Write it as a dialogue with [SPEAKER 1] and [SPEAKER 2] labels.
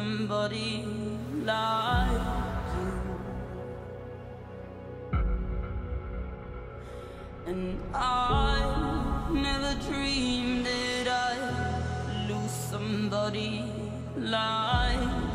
[SPEAKER 1] somebody like you. And I never dreamed that I'd lose somebody like you.